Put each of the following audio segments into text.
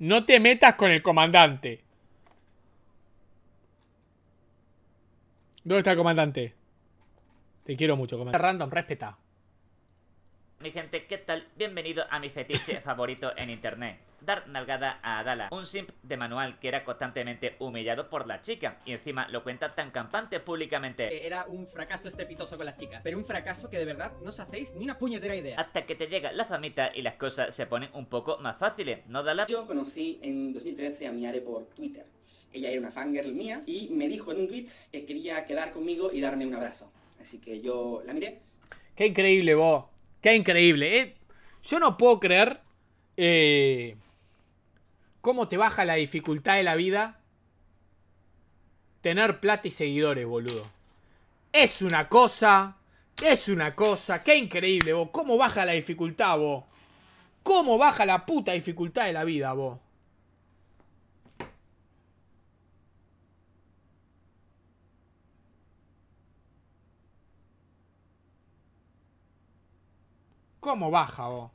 No te metas con el comandante. ¿Dónde está el comandante? Te quiero mucho, comandante. Random, respeta. Mi gente, ¿qué tal? Bienvenido a mi fetiche favorito en internet. Dar nalgada a Adala, un simp de manual que era constantemente humillado por la chica y encima lo cuenta tan campante públicamente. Era un fracaso estrepitoso con las chicas, pero un fracaso que de verdad no os hacéis ni una puñetera idea. Hasta que te llega la famita y las cosas se ponen un poco más fáciles, ¿no, Dala? Yo conocí en 2013 a Miare por Twitter. Ella era una fangirl mía y me dijo en un tweet que quería quedar conmigo y darme un abrazo. Así que yo la miré. Qué increíble, vos. Qué increíble. ¿eh? Yo no puedo creer eh, cómo te baja la dificultad de la vida tener plata y seguidores, boludo. Es una cosa. Es una cosa. Qué increíble, vos. ¿Cómo baja la dificultad, vos? ¿Cómo baja la puta dificultad de la vida, vos? ¿Cómo baja, vos?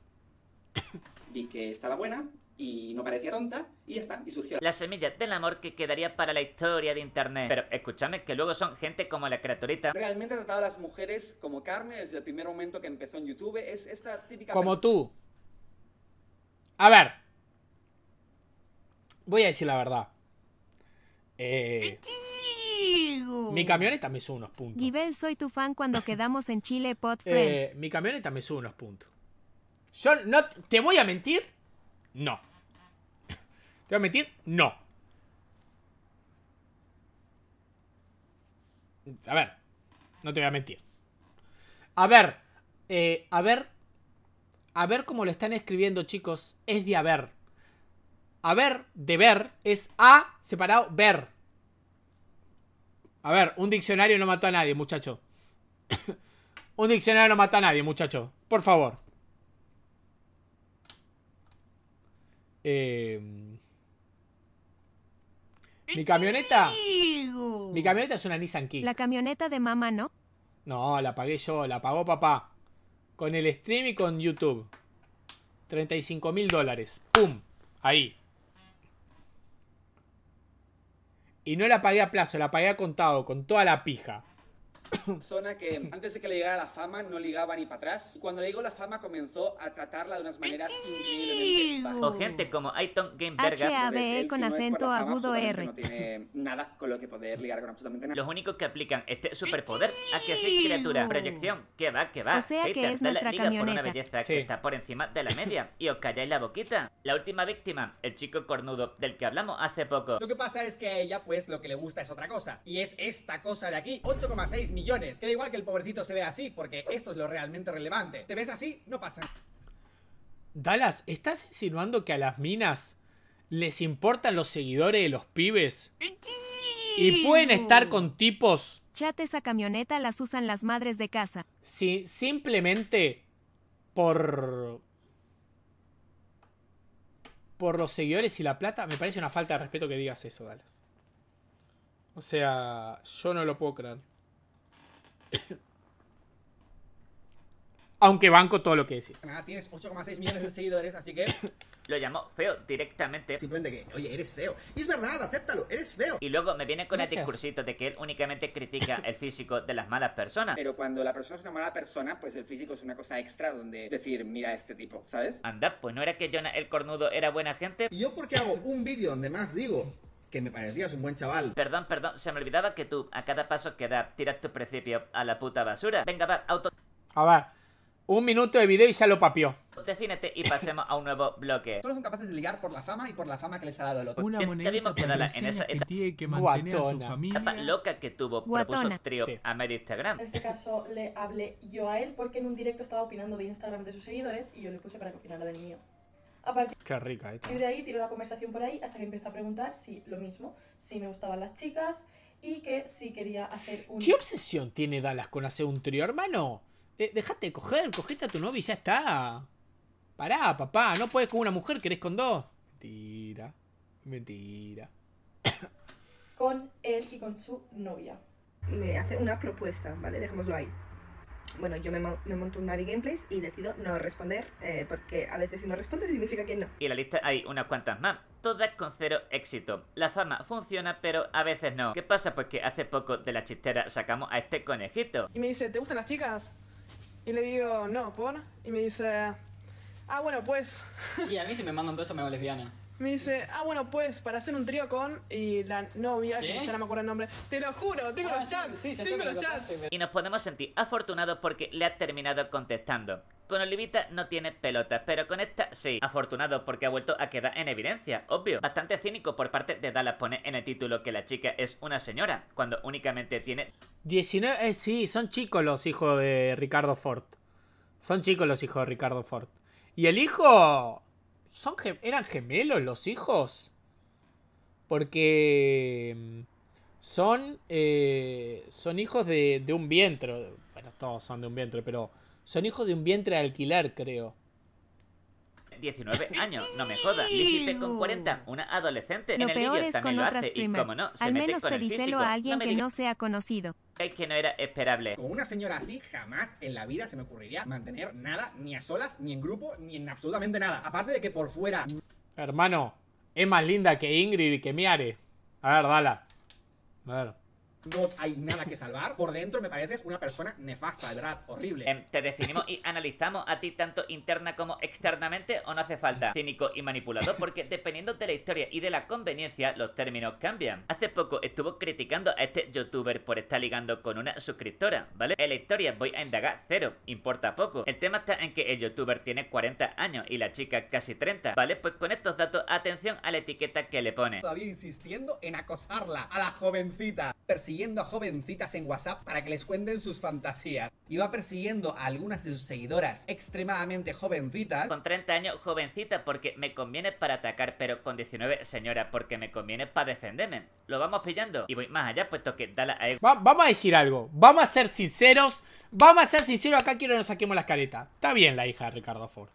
Vi que estaba buena y no parecía tonta y ya está, y surgió. La semilla del amor que quedaría para la historia de internet. Pero escúchame que luego son gente como la criaturita. Realmente ha tratado a las mujeres como carne desde el primer momento que empezó en YouTube. Es esta típica... Como tú. A ver. Voy a decir la verdad. Eh, mi camioneta me sube unos puntos. Gibel, soy tu fan cuando quedamos en Chile, pod friend. Eh, mi camioneta me sube unos puntos. Yo no... ¿Te voy a mentir? No. ¿Te voy a mentir? No. A ver. No te voy a mentir. A ver. eh, a ver. A ver cómo lo están escribiendo, chicos. Es de haber. A ver, de ver, es A separado ver. A ver, un diccionario no mató a nadie, muchacho. un diccionario no mata a nadie, muchacho. Por favor. Eh, mi camioneta. Mi camioneta es una Nissan Kick. La camioneta de mamá, ¿no? No, la pagué yo, la pagó papá. Con el stream y con YouTube. 35 mil dólares. ¡Pum! Ahí. Y no la pagué a plazo, la pagué a contado, con toda la pija. Persona que antes de que le llegara la fama no ligaba ni para atrás. Y cuando le llegó la fama comenzó a tratarla de unas maneras increíblemente. O gente como Aiton Gameberger. H.A. Entonces, con si no acento la fama, agudo R. No tiene nada con lo que poder ligar con absolutamente nada. Los únicos que aplican este superpoder a que sí, criatura. Proyección, que va, que va. O sea que Haters es de la nuestra liga por una camioneta. belleza Sí. que está por encima de la media. Y os calláis la boquita. La última víctima, el chico cornudo del que hablamos hace poco. Lo que pasa es que a ella, pues, lo que le gusta es otra cosa. Y es esta cosa de aquí, 8,6 millones. Que da igual que el pobrecito se vea así, porque esto es lo realmente relevante. ¿Te ves así? No pasa nada. Dallas, ¿estás insinuando que a las minas les importan los seguidores de los pibes? Y pueden estar con tipos Chat esa camioneta las usan las madres de casa. si, simplemente por... Por los seguidores y la plata, me parece una falta de respeto que digas eso, Dallas. O sea, yo no lo puedo creer. Aunque banco todo lo que decís. Nada, tienes 8,6 millones de seguidores, así que Lo llamó feo directamente. simplemente que, oye, eres feo. Y es verdad, acéptalo, eres feo. Y luego me viene con el discursito de que él únicamente critica el físico de las malas personas. Pero cuando la persona es una mala persona, pues el físico es una cosa extra donde decir, mira a este tipo, ¿sabes? Anda, pues no era que Jonah el cornudo era buena gente. Y yo porque hago un vídeo donde más digo que me parecías un buen chaval. Perdón, perdón, se me olvidaba que tú, a cada paso que da, tiras tu principio a la puta basura. Venga, va, A ver, un minuto de video y ya lo papió. autodefínete y pasemos a un nuevo bloque. Solo son capaces de ligar por la fama y por la fama que les ha dado el otro. Una vimos que Dala en esa que tiene que mantener a su Guatona. familia. Etapa loca que tuvo, propuso Guatona. trío Sí. a medio Instagram. En este caso le hablé yo a él porque en un directo estaba opinando de Instagram de sus seguidores y yo le puse para que opinara del mío. A partir Qué rica esta. de ahí tiró la conversación por ahí hasta que empezó a preguntar si lo mismo, si me gustaban las chicas y que si quería hacer un... ¿Qué obsesión tiene Dallas con hacer un trío, hermano? Eh, dejate de coger, cogete a tu novia y ya está. Pará, papá, no puedes con una mujer, querés con dos. Mentira, mentira. con él y con su novia. me hace una propuesta, ¿vale? Dejémoslo ahí. Bueno, yo me, me monto un Nari Gameplays y decido no responder, eh, porque a veces si no respondes significa que no. Y en la lista hay unas cuantas más, todas con cero éxito. La fama funciona, pero a veces no. ¿Qué pasa? Pues que hace poco de la chistera sacamos a este conejito. Y me dice, ¿te gustan las chicas? Y le digo, no, ¿por? Y me dice, ah, bueno, pues. Y a mí si me mandan todo eso me hago lesbiana. Me dice, ah, bueno, pues, para hacer un trío con. Y la novia, que ¿Qué? ya no me acuerdo el nombre. Te lo juro, tengo Ah, los sí, chats. sí, tengo que los lo chats. Y nos podemos sentir afortunados porque le ha terminado contestando. Con Olivita no tiene pelotas, pero con esta sí. Afortunado porque ha vuelto a quedar en evidencia, obvio. Bastante cínico por parte de Dallas pone en el título que la chica es una señora, cuando únicamente tiene 19, eh, sí, son chicos los hijos de Ricardo Ford. Son chicos los hijos de Ricardo Ford. Y el hijo... Son ¿Eran gemelos los hijos? Porque... mm, Son... eh, son hijos de, de un vientre. Bueno, todos son de un vientre, pero... Son hijos de un vientre de creo. 19 años, no me jodas. Lizzie con 40, una adolescente. Lo en el vídeo es también lo hace y como no, se Al mete menos con el físico. a alguien no me que no sea conocido. que no era esperable. Con una señora así, jamás en la vida se me ocurriría mantener nada, ni a solas, ni en grupo, ni en absolutamente nada. Aparte de que por fuera Hermano, es más linda que Ingrid y que Miare. A ver, dala. A ver. No hay nada que salvar, por dentro me pareces una persona nefasta, de verdad, horrible. Em, ¿Te definimos y analizamos a ti tanto interna como externamente o no hace falta? Cínico y manipulador, porque dependiendo de la historia y de la conveniencia, los términos cambian. Hace poco estuvo criticando a este youtuber por estar ligando con una suscriptora, ¿vale? En la historia voy a indagar cero, importa poco. El tema está en que el youtuber tiene 40 años y la chica casi 30, ¿vale? Pues con estos datos, atención a la etiqueta que le pone. Todavía insistiendo en acosarla a la jovencita, persiguiendo a jovencitas en WhatsApp para que les cuenten sus fantasías. Y va persiguiendo a algunas de sus seguidoras extremadamente jovencitas. Con 30 años, jovencita, porque me conviene para atacar, pero con 19, señora, porque me conviene para defenderme. Lo vamos pillando. Y voy más allá, puesto que Dala a Va- vamos a decir algo. Vamos a ser sinceros. Vamos a ser sinceros. Acá quiero que nos saquemos las caretas. Está bien la hija de Ricardo Ford.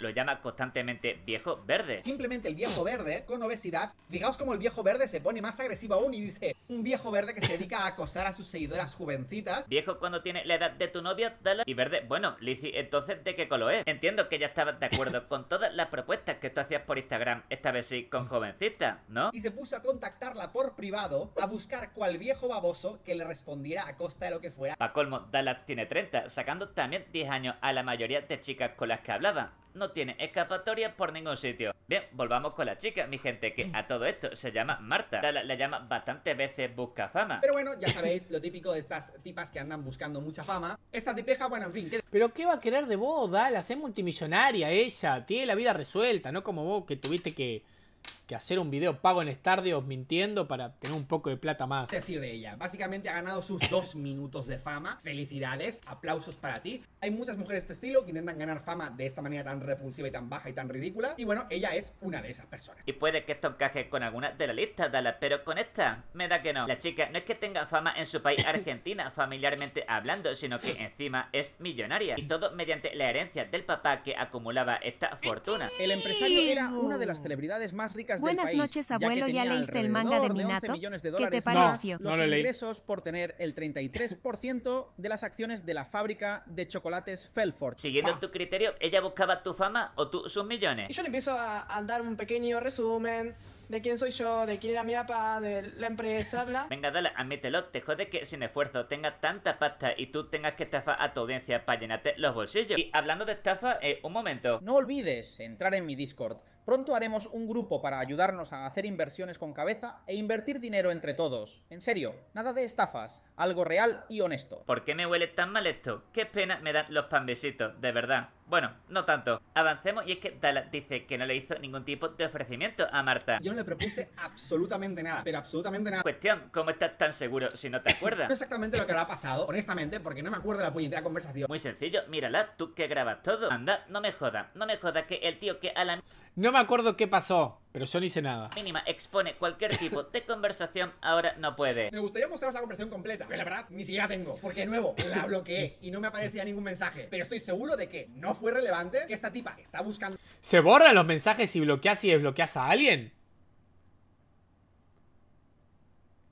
Lo llama constantemente viejo verde. Simplemente el viejo verde con obesidad. Fijaos cómo el viejo verde se pone más agresivo aún y dice: Un viejo verde que se dedica a acosar a sus seguidoras jovencitas. Viejo cuando tiene la edad de tu novia, Dala. Y verde, bueno, Lizzie, entonces, ¿de qué color es? Entiendo que ya estabas de acuerdo con todas las propuestas que tú hacías por Instagram, esta vez sí, con jovencita, ¿no? Y se puso a contactarla por privado a buscar cual viejo baboso que le respondiera a costa de lo que fuera. Pa' colmo, Dallas tiene 30, sacando también 10 años a la mayoría de chicas con las que hablaba. No tiene escapatoria por ningún sitio. Bien, volvamos con la chica, mi gente, que a todo esto se llama Marta. Dallas la llama bastantes veces busca fama. Pero bueno, ya sabéis lo típico de estas tipas que andan buscando mucha fama. Esta tipeja, bueno, en fin, ¿qué Pero ¿qué va a querer de vos, Dallas? Es multimillonaria ella. Tiene la vida resuelta. No como vos que tuviste que, que hacer un video pago en Stardew mintiendo para tener un poco de plata más. decir de ella? Básicamente ha ganado sus dos minutos de fama. Felicidades, aplausos para ti. Hay muchas mujeres de este estilo que intentan ganar fama de esta manera tan repulsiva y tan baja y tan ridícula. Y bueno, ella es una de esas personas. Y puede que esto encaje con alguna de la lista, Dallas, pero con esta me da que no. La chica no es que tenga fama en su país, Argentina, familiarmente hablando, sino que encima es millonaria. Y todo mediante la herencia del papá que acumulaba esta fortuna. El empresario era una de las celebridades más ricas Buenas del país. noches, ya abuelo, ¿ya tenía leíste el manga de Minato? 11 millones de ¿Qué te pareció? No, los no lo leí. ingresos por tener el 33% de las acciones de la fábrica de chocolates Felford. Siguiendo tu criterio, ¿ella buscaba tu fama o tú sus millones? Y yo le empiezo a, a dar un pequeño resumen de quién soy yo, de quién era mi papá, de la empresa, bla. Venga, dale, admítelo, te jode que sin esfuerzo tenga tanta pasta y tú tengas que estafar a tu audiencia para llenarte los bolsillos. Y hablando de estafa, eh, un momento. No olvides entrar en mi Discord. Pronto haremos un grupo para ayudarnos a hacer inversiones con cabeza e invertir dinero entre todos. En serio, nada de estafas, algo real y honesto. ¿Por qué me huele tan mal esto? Qué pena me dan los panbesitos, de verdad. Bueno, no tanto. Avancemos y es que Dallas dice que no le hizo ningún tipo de ofrecimiento a Marta. Yo no le propuse absolutamente nada, pero absolutamente nada. Cuestión, ¿cómo estás tan seguro si no te No acuerdas? exactamente lo que habrá pasado, honestamente, porque no me acuerdo de la puñetera conversación. Muy sencillo, mírala, tú que grabas todo. Anda, no me jodas, no me jodas que el tío que a la No me acuerdo qué pasó, pero yo no hice nada. mínima expone cualquier tipo de conversación ahora no puede. Me gustaría mostraros la conversación completa, pero la verdad ni siquiera tengo, porque de nuevo la bloqueé y no me aparecía ningún mensaje. Pero estoy seguro de que no fue relevante, que esta tipa está buscando ¿Se borran los mensajes si bloqueas y desbloqueas a alguien?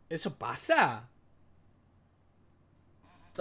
¿Eso pasa?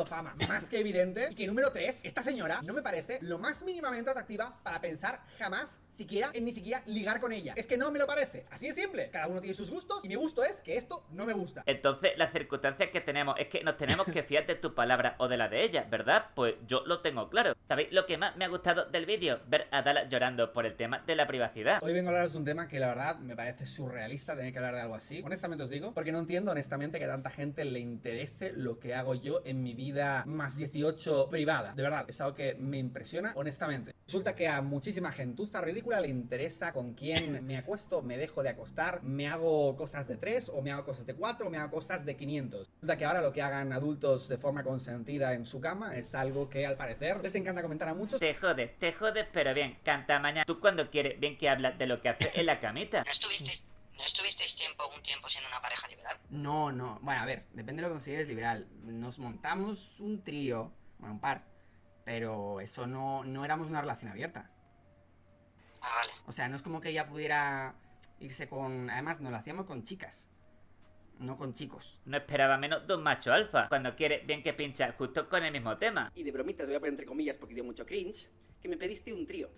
fama más que evidente. Y que número 3, esta señora no me parece lo más mínimamente atractiva para pensar jamás siquiera en ni siquiera ligar con ella. Es que no me lo parece. Así de simple. Cada uno tiene sus gustos y mi gusto es que esto no me gusta. Entonces, las circunstancias que tenemos es que nos tenemos que fiar de tu palabra o de la de ella, ¿verdad? Pues yo lo tengo claro. ¿Sabéis lo que más me ha gustado del vídeo? Ver a Dala llorando por el tema de la privacidad. Hoy vengo a hablaros de un tema que la verdad me parece surrealista tener que hablar de algo así. Honestamente os digo, porque no entiendo honestamente que a tanta gente le interese lo que hago yo en mi vida más 18 privada. De verdad, es algo que me impresiona honestamente. Resulta que a muchísima gentuza ridícula le interesa con quién me acuesto, me dejo de acostar, me hago cosas de 3 o me hago cosas de 4 o me hago cosas de 500. Resulta que ahora lo que hagan adultos de forma consentida en su cama es algo que al parecer les encanta comentar a muchos. Te jodes, te jodes, pero bien, canta mañana. Tú cuando quieres, bien que hablas de lo que hace en la camita. ¿No estuvisteis, ¿no estuvisteis tiempo, un tiempo siendo una pareja liberal? No, no. Bueno, a ver, depende de lo que consideres liberal. Nos montamos un trío, bueno, un par. Pero eso no, no éramos una relación abierta. O sea, no es como que ella pudiera irse con... Además, nos lo hacíamos con chicas. No con chicos. No esperaba menos de un macho alfa. Cuando quiere, bien que pincha justo con el mismo tema. Y de bromitas, voy a poner entre comillas porque dio mucho cringe, que me pediste un trío.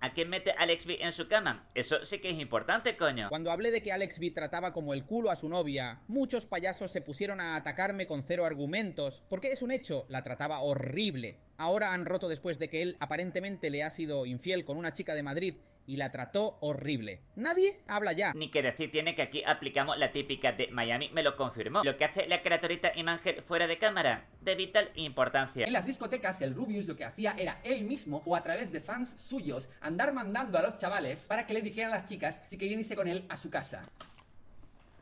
¿A quién mete Alex B en su cama? Eso sí que es importante, coño. Cuando hablé de que Alex B trataba como el culo a su novia, muchos payasos se pusieron a atacarme con cero argumentos, porque es un hecho, la trataba horrible. Ahora han roto después de que él aparentemente le ha sido infiel con una chica de Madrid y la trató horrible. Nadie habla ya. Ni que decir tiene que aquí aplicamos la típica de Miami me lo confirmó. Lo que hace la creatorita Imangel fuera de cámara, de vital importancia. En las discotecas el Rubius lo que hacía era él mismo o a través de fans suyos andar mandando a los chavales para que le dijeran a las chicas si querían irse con él a su casa.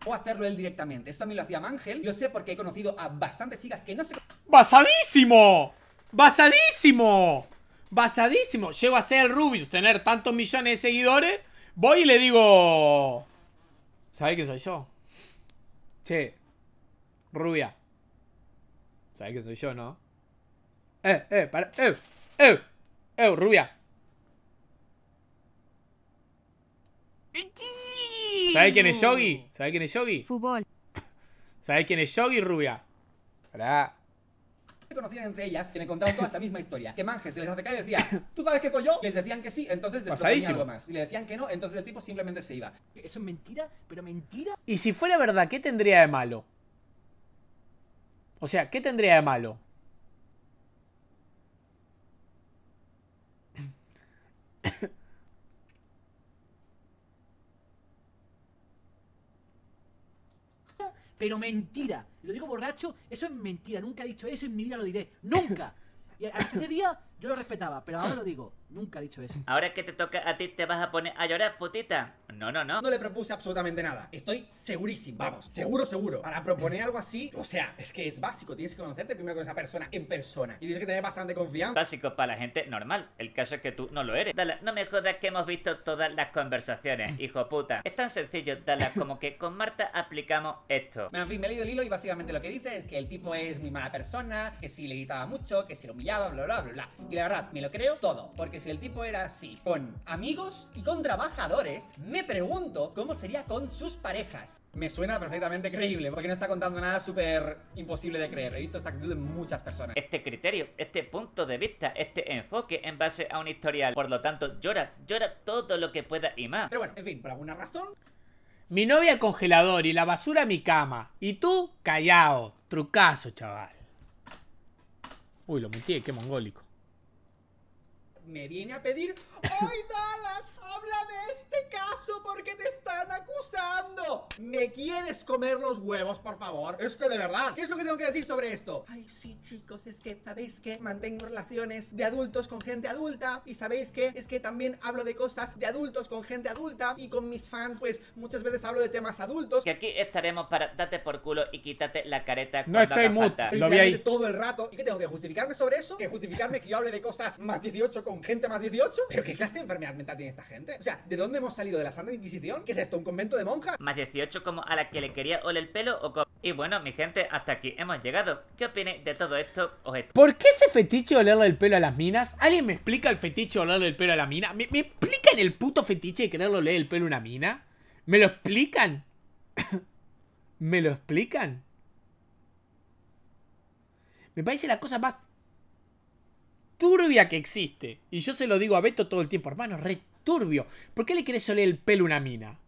O hacerlo él directamente. Esto también lo hacía Mangel. Lo sé porque he conocido a bastantes chicas que no se... ¡Basadísimo! ¡Basadísimo! Basadísimo. Llego a ser el Rubius, tener tantos millones de seguidores. Voy y le digo... ¿Sabes quién soy yo? Che. Rubia. ¿Sabes quién soy yo, no? Eh, eh, para. Eh, eh. Eh, rubia. ¿Sabes quién es Yogi? ¿Sabes quién es Yogi? Fútbol. ¿Sabes quién es Yogi, rubia? Pará. Se conocían entre ellas que me contaban toda esta misma historia. Que Mangel se les acercaba y decía, ¿tú sabes que soy yo? Les decían que sí, entonces les algo más. Y le decían que no, entonces el tipo simplemente se iba. Eso es mentira, pero mentira. Y si fuera verdad, ¿qué tendría de malo? O sea, ¿qué tendría de malo? Pero mentira. Lo digo borracho, eso es mentira. Nunca he dicho eso, en mi vida lo diré. ¡Nunca! Y hasta ese día yo lo respetaba, pero ahora lo digo. Nunca he dicho eso. Ahora que te toca a ti, ¿te vas a poner a llorar, putita? No, no, no. No le propuse absolutamente nada. Estoy segurísimo. Vamos, seguro, seguro. Para proponer algo así, o sea, es que es básico. Tienes que conocerte primero con esa persona en persona. Y tienes que tener bastante confianza. Básico para la gente normal. El caso es que tú no lo eres. Dala, no me jodas que hemos visto todas las conversaciones, hijo puta. Es tan sencillo, Dala, como que con Marta aplicamos esto. En fin, me he leído el hilo y básicamente lo que dice es que el tipo es muy mala persona, que si le gritaba mucho, que si lo humillaba, bla, bla, bla, bla. Y la verdad, me lo creo todo. Porque si el tipo era así, con amigos y con trabajadores, me pregunto cómo sería con sus parejas. Me suena perfectamente creíble, porque no está contando nada súper imposible de creer. He visto esta actitud en muchas personas. Este criterio, este punto de vista, este enfoque en base a un historial. Por lo tanto, llora, llora todo lo que pueda y más. Pero bueno, en fin, por alguna razón, Mi novia al congelador y la basura a mi cama. Y tú, callado. Trucazo, chaval. Uy, lo metí, qué mongólico. Me viene a pedir ¡Ay, Dallas! ¡Habla de este caso porque te están acusando! ¿Me quieres comer los huevos, por favor? Es que de verdad, ¿qué es lo que tengo que decir sobre esto? Ay, sí, chicos, es que sabéis que mantengo relaciones de adultos con gente adulta y sabéis que es que también hablo de cosas de adultos con gente adulta y con mis fans, pues muchas veces hablo de temas adultos. Que aquí estaremos para date por culo y quítate la careta No estoy mute, lo vi ahí. Literalmente todo el rato. ¿Y qué tengo que justificarme sobre eso? ¿Que justificarme que yo hable de cosas más 18 con gente más 18? ¿Pero qué clase de enfermedad mental tiene esta gente? O sea, ¿de dónde hemos salido? ¿De la Santa Inquisición? ¿Qué es esto? ¿Un convento de monjas? Más 18 como a la que le quería oler el pelo o co- Y bueno, mi gente, hasta aquí hemos llegado. ¿Qué opináis de todo esto? Os ¿Por qué ese fetiche de olerle el pelo a las minas? ¿Alguien me explica el fetiche de olerle el pelo a la mina? ¿Me, me explican el puto fetiche de quererle oler el pelo a una mina? ¿Me lo explican? ¿Me lo explican? Me parece la cosa más turbia que existe. Y yo se lo digo a Beto todo el tiempo, hermano, re turbio. ¿Por qué le querés oler el pelo a una mina?